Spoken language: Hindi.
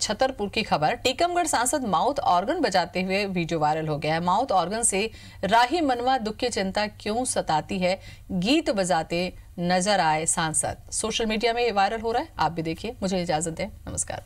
छतरपुर की खबर, टीकमगढ़ सांसद माउथ ऑर्गन बजाते हुए वीडियो वायरल हो गया है। माउथ ऑर्गन से राही मनवा दुख की चिंता क्यों सताती है? गीत बजाते नज़र आए सांसद। सोशल मीडिया में ये वायरल हो रहा है, आप भी देखिए, मुझे इजाज़त दें। नमस्कार।